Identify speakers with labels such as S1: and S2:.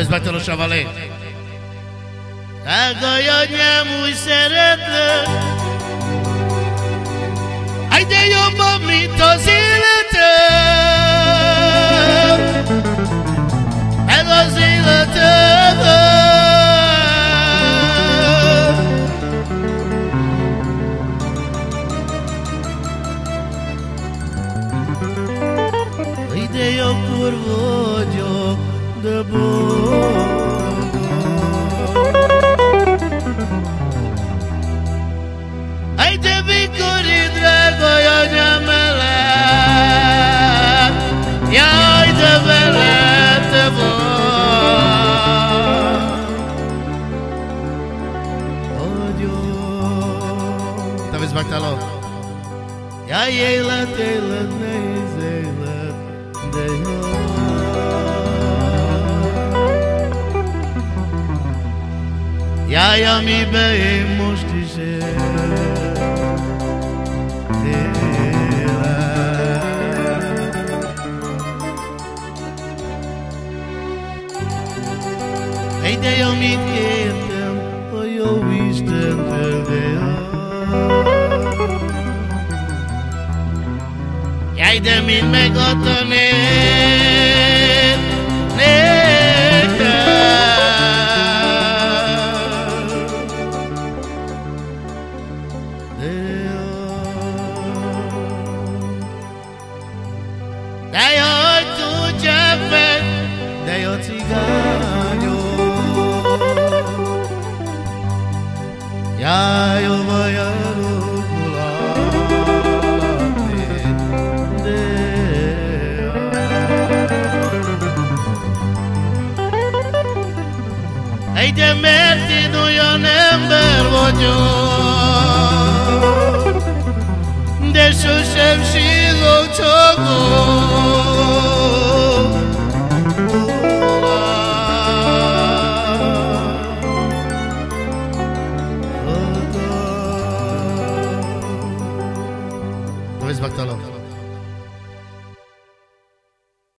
S1: Özbetolosan van légy. Drágai anyám, úgy szeretlek, Egy de jobban, mint az életem, Meg az életem. Ide akkor vagyok de boa Ai de bicuri drago e ai de melé E ai de melé de boa Oh Deus Talvez bacta logo E ai ei la te la neis Ya ya mi vemos dice Ey de yo mi ketem o yo wisdom de Ey de min megotone yatigayo yayo bayaru kula de Ey demerti duyan ember vocu De şu luego.